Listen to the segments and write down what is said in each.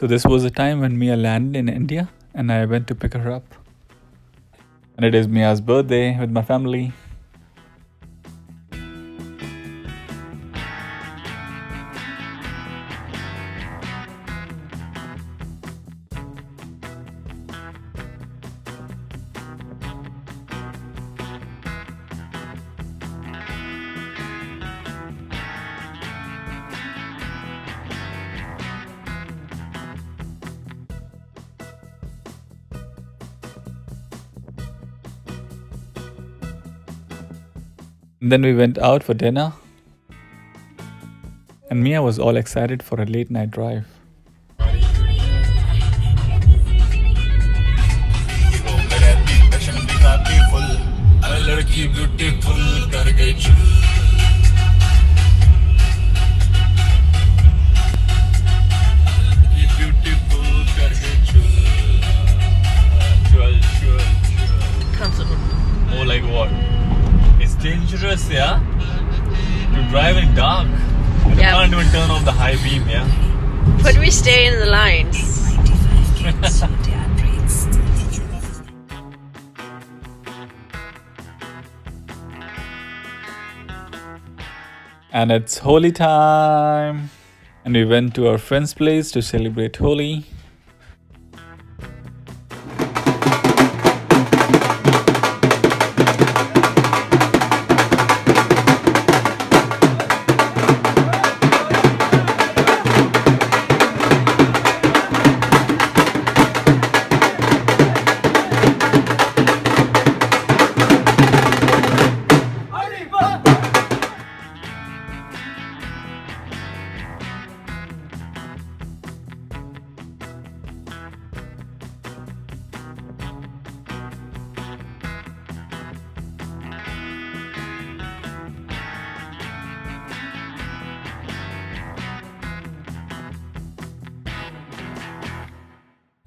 So this was the time when Mia landed in India and I went to pick her up. And it is Mia's birthday with my family. Then we went out for dinner. And Mia was all excited for a late night drive. More like what? Dangerous, yeah? To drive in dark. You Yeah. can't even turn off the high beam, yeah? But we stay in the lines. And it's Holi time! And we went to our friend's place to celebrate Holi.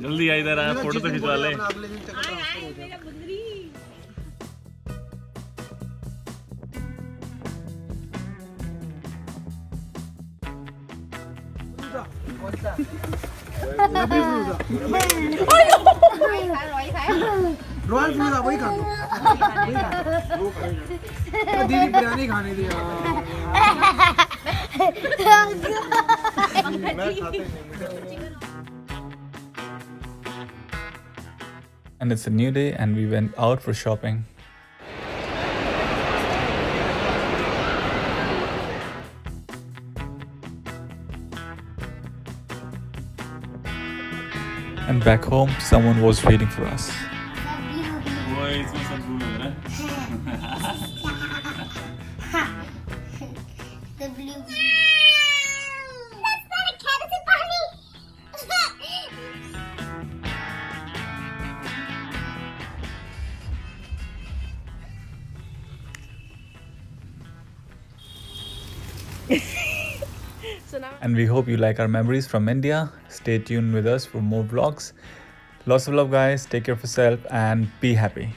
जल्दी आ इधर आया photo तो खिंचवा ले। वही खा लो। दीदी बिरयानी खाने दी मैं खाते नहीं and it's a new day and we went out for shopping. And back home, someone was waiting for us. the blue So now And we hope you like our memories from India. Stay tuned with us for more vlogs. Lots of love, guys. Take care of yourself and be happy.